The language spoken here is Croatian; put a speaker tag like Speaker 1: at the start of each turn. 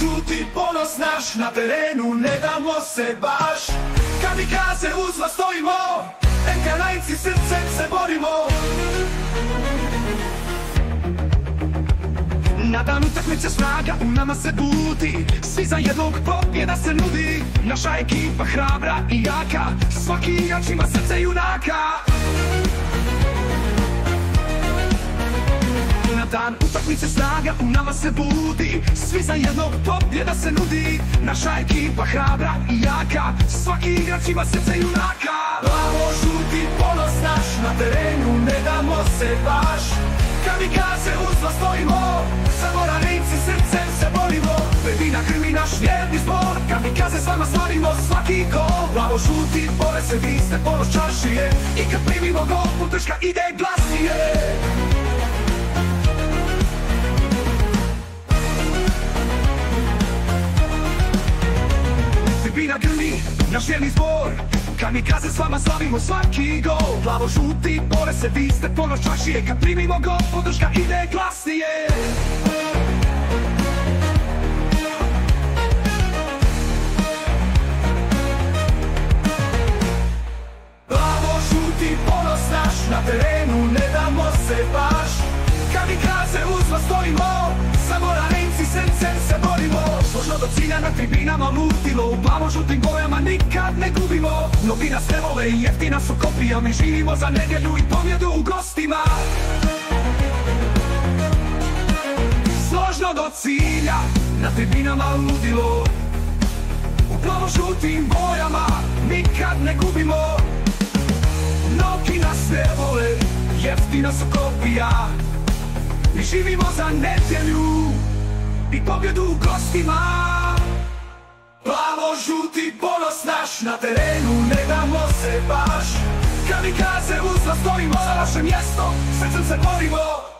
Speaker 1: Žuti ponos naš na terenu ne damo se baš. Kamikaze uz vas stojimo Enkanajci srcem se borimo Na dan utakmice snaga u nama se budi Svi za jednog pobjeda se nudi. Naša ekipa hrabra i jaka. Svaki igrač ima srce junaka. Na dan utakmice snaga u nama se budi Svi za jednog pobjeda se nudi. Naša ekipa hrabra i jaka. Svaki igrač ima srce junaka. Plavo žuti ponos naš. Na terenu ne damo se baš. Kamikaze uz vas stojimo S vama slavimo svaki gol. Plavo žuti bore se vi ste ponos čaršije I kad primimo gol podrška ide glasnije. Tribina grmi, naš vjerni zbor. Kamikaze s vama slavimo svaki gol. Plavo žuti, bore se, vi ste ponos čašije. Kad primimo gol, podrška ide glasnije na tribinama mutilo. U plavo žutim bojama nikad ne gubimo. Mnogi nas ne vole i jeftina su kopija. Mi živimo za nedjelju i pobjedu u gostima. Složno do cilja Na tribinama ludilo. U plavo žutim bojama Nikad ne gubimo. Mnogi nas ne vole Jeftina su kopija. Mi živimo za nedjelju I pobjedu u gostima žuti ponos naš Na terenu ne damo se baš. Kamikaze uz vas stojimo Za naše mjesto Srcem se borimo